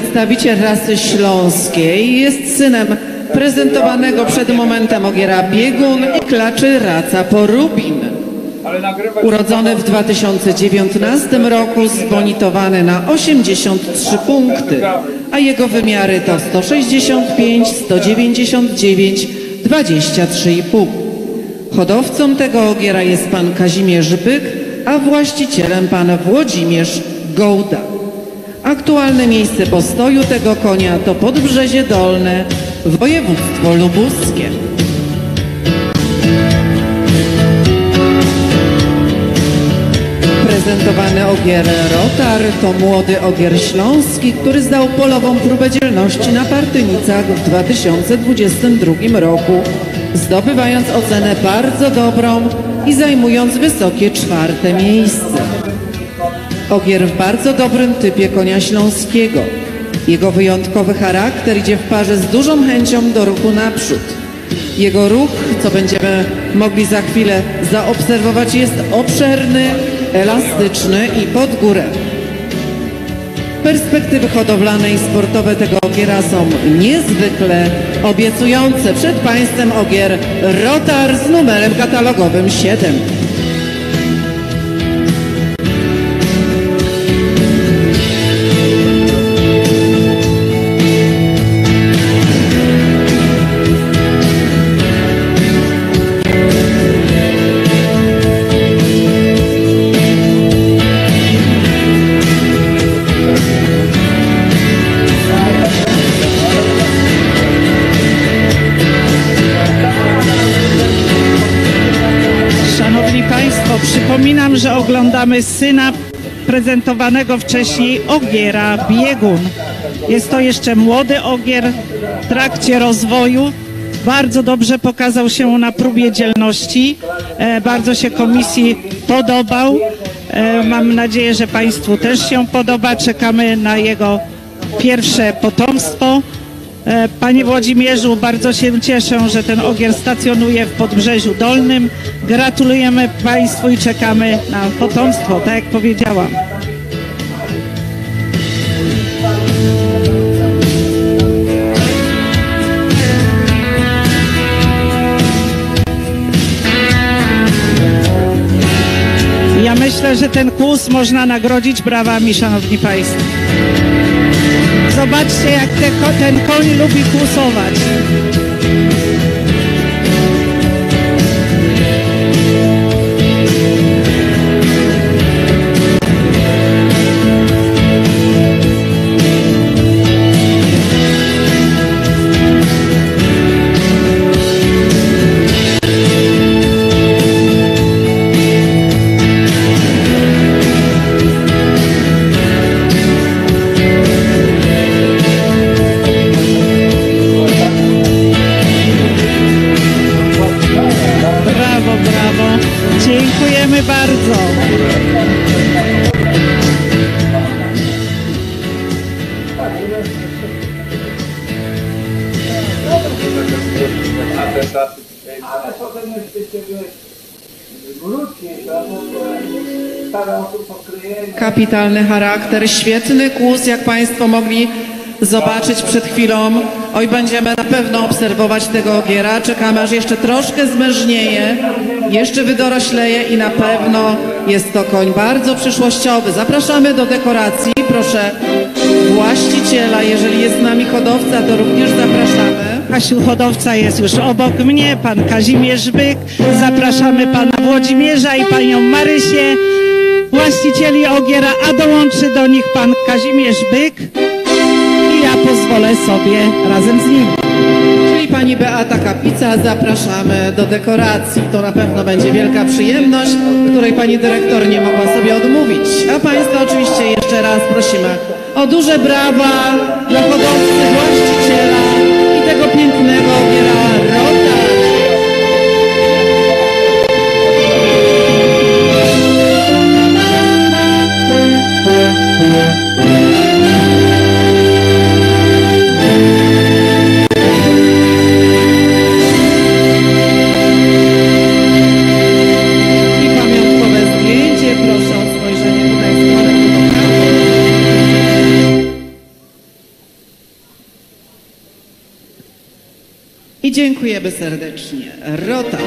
przedstawiciel rasy śląskiej. Jest synem prezentowanego przed momentem ogiera biegun i klaczy raca porubin. Urodzony w 2019 roku, zbonitowany na 83 punkty, a jego wymiary to 165, 199, 23,5. Hodowcą tego ogiera jest pan Kazimierz Byk, a właścicielem pan Włodzimierz Gołda. Aktualne miejsce postoju tego konia to Podbrzezie Dolne, województwo lubuskie. Prezentowany ogier Rotar to młody ogier śląski, który zdał polową próbę dzielności na Partynicach w 2022 roku, zdobywając ocenę bardzo dobrą i zajmując wysokie czwarte miejsce. Ogier w bardzo dobrym typie konia śląskiego. Jego wyjątkowy charakter idzie w parze z dużą chęcią do ruchu naprzód. Jego ruch, co będziemy mogli za chwilę zaobserwować, jest obszerny, elastyczny i pod górę. Perspektywy hodowlane i sportowe tego ogiera są niezwykle obiecujące. Przed Państwem ogier Rotar z numerem katalogowym 7. Przypominam, że oglądamy syna prezentowanego wcześniej ogiera biegun. Jest to jeszcze młody ogier w trakcie rozwoju. Bardzo dobrze pokazał się na próbie dzielności. E, bardzo się komisji podobał. E, mam nadzieję, że Państwu też się podoba. Czekamy na jego pierwsze potomstwo. E, Panie Włodzimierzu, bardzo się cieszę, że ten ogier stacjonuje w Podbrzeziu Dolnym. Gratulujemy Państwu i czekamy na potomstwo, tak jak powiedziałam. Ja myślę, że ten kłus można nagrodzić brawami, Szanowni Państwo. Zobaczcie, jak te, ten koń lubi kłusować. Ale potem. Kapitalny charakter, świetny kłus, jak Państwo mogli zobaczyć przed chwilą. Oj, będziemy na pewno obserwować tego ogiera. Czekamy, aż jeszcze troszkę zmężnieje, jeszcze wydorośleje i na pewno jest to koń bardzo przyszłościowy. Zapraszamy do dekoracji. Proszę właściciela, jeżeli jest z nami hodowca, to również zapraszamy. Kasiu hodowca jest już obok mnie, pan Kazimierz Byk. Zapraszamy pana Włodzimierza i panią Marysię, właścicieli Ogiera, a dołączy do nich pan Kazimierz Byk i ja pozwolę sobie razem z nim. Czyli pani Beata Kapica, zapraszamy do dekoracji. To na pewno będzie wielka przyjemność, której pani dyrektor nie mogła sobie odmówić. A państwa oczywiście jeszcze raz prosimy o duże brawa dla hodowcy, dziękujemy serdecznie. Rota.